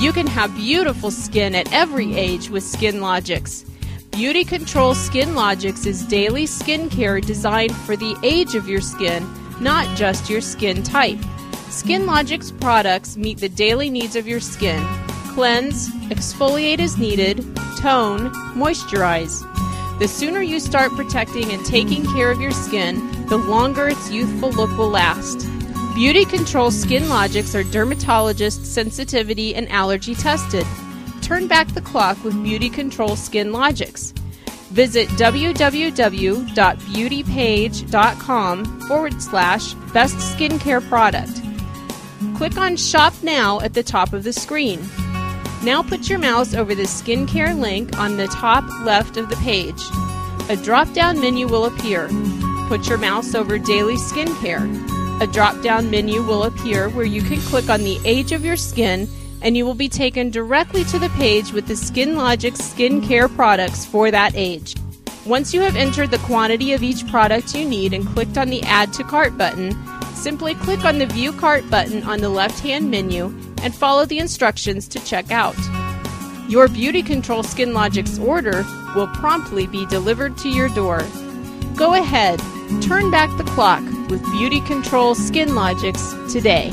You can have beautiful skin at every age with Skinlogics. Beauty Control Skinlogics is daily skincare designed for the age of your skin, not just your skin type. Skinlogics products meet the daily needs of your skin. Cleanse, exfoliate as needed, tone, moisturize. The sooner you start protecting and taking care of your skin, the longer its youthful look will last. BeautiControl Skin Logics are dermatologist sensitivity and allergy tested. Turn back the clock with BeautiControl Skin Logics. Visit www.beautipage.com forward slash best skincare product. Click on Shop Now at the top of the screen. Now put your mouse over the skincare link on the top left of the page. A drop down menu will appear. Put your mouse over Daily Skincare. A drop down menu will appear where you can click on the age of your skin and you will be taken directly to the page with the Skin Logic skincare products for that age. Once you have entered the quantity of each product you need and clicked on the Add to Cart button, simply click on the View Cart button on the left hand menu and follow the instructions to check out. Your BeautiControl Skin Logics order will promptly be delivered to your door. Go ahead, turn back the clock with BeautiControl Skin Logics today.